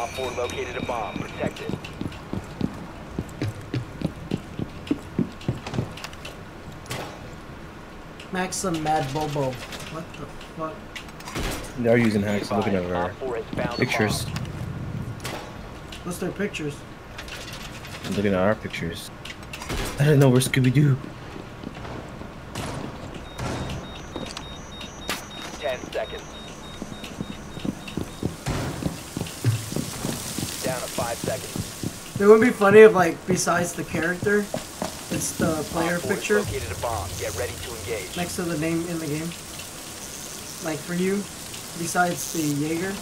Op 4 located a bomb. Protect it. Maxim Mad Bobo. What the fuck? They are using hacks. Looking at Advised, our Op 4 has found a pictures. What's their pictures? I'm looking at our pictures. I don't know where Scooby Doo. 10 seconds. Down to 5 seconds. It would be funny if, like, besides the character, it's the player Op 4 has picture located a bomb. Get ready to engage. next to the name in the game. Like for you, besides the Jaeger.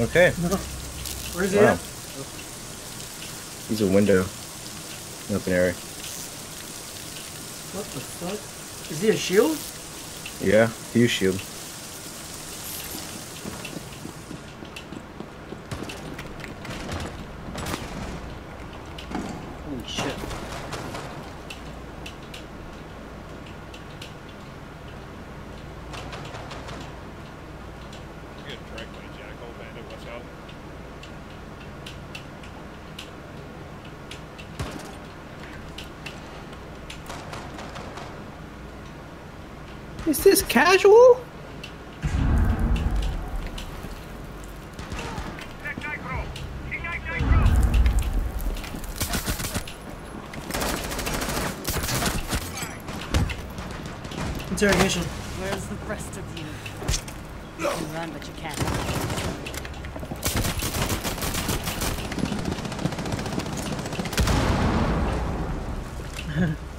Okay. Where's he Wow. at? He's a window. Open area. What the fuck? Is he a shield? Yeah. Fuze shield. Holy shit. You're tracked by jackal bandit, watch out. Is this casual? Interrogation. Where's the rest of you? You can run, but you can't hide.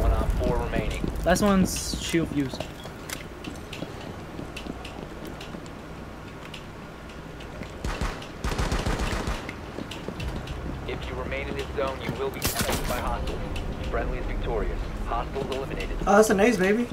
One Op 4 remaining. Last one's shield Fuze. If you remain in this zone, you will be detected by hostiles. Friendly is victorious. Hostiles eliminated. Oh, that's a nice baby.